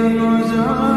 Senhor já.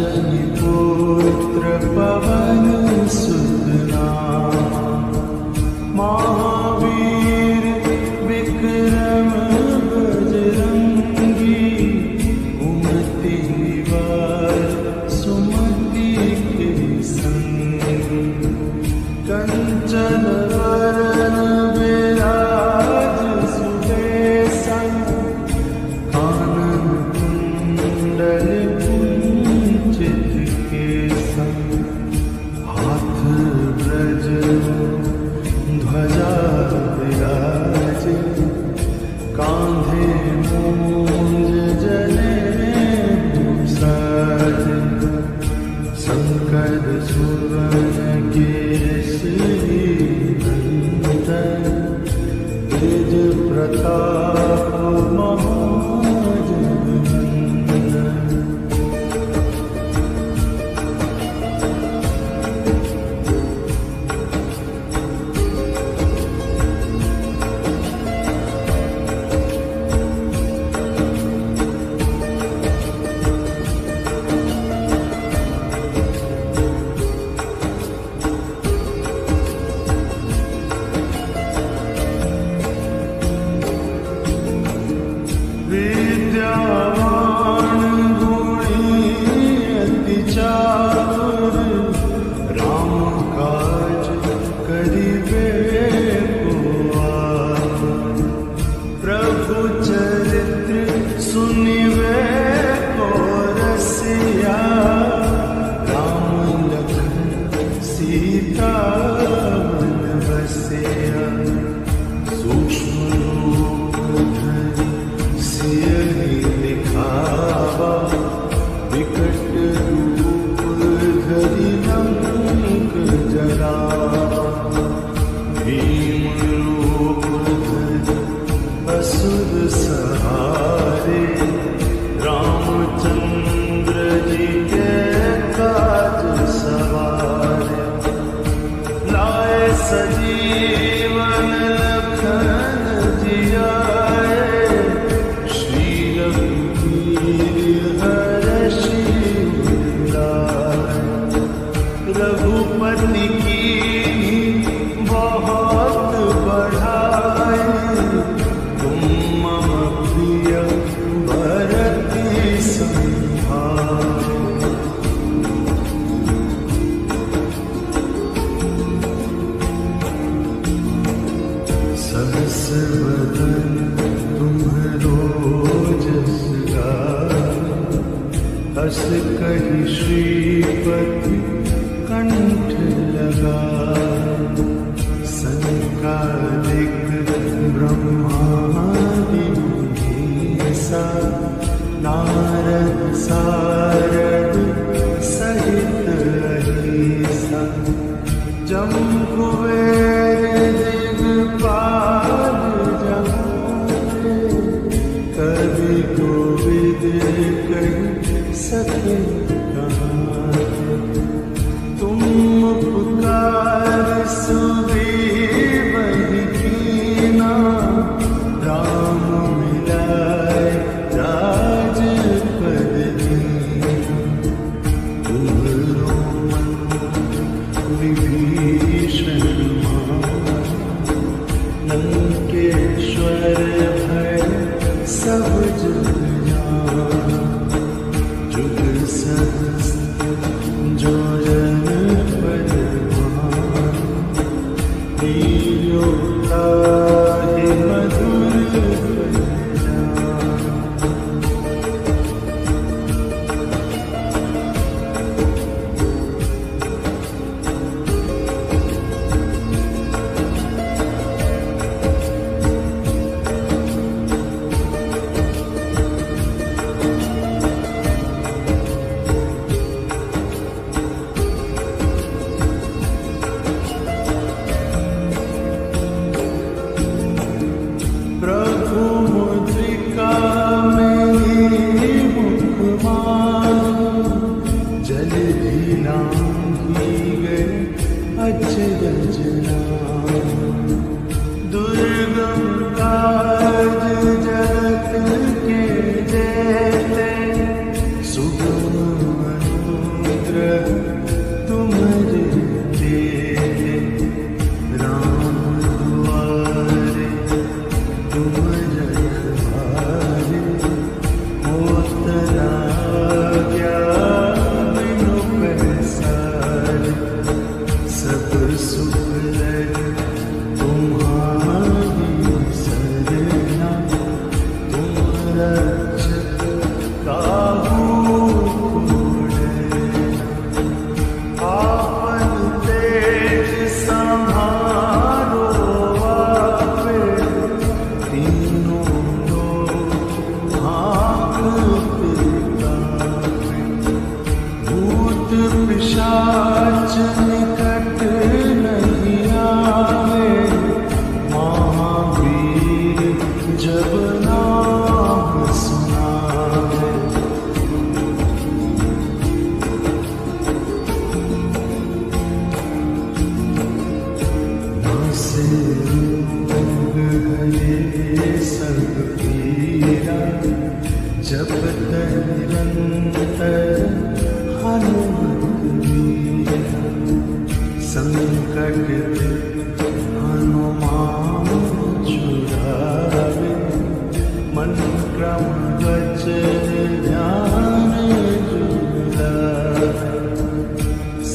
Imagine Pratap जम Kuber love. Did you know?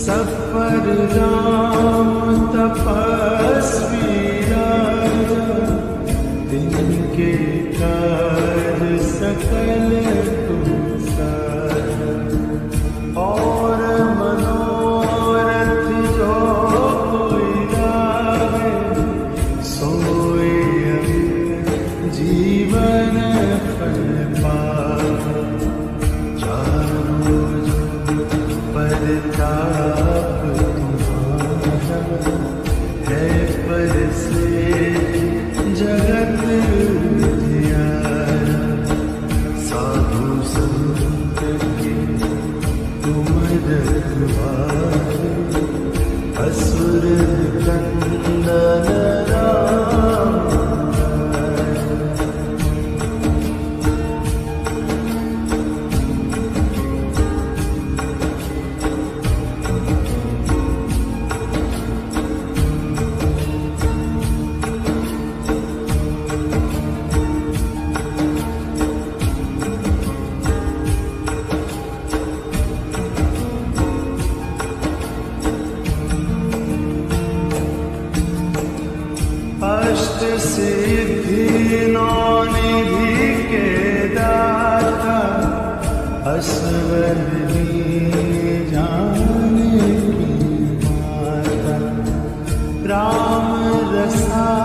सफ़र राम तपस्वी दिन के काज सकल तुम Goodbye. side.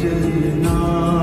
की